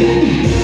Yeah.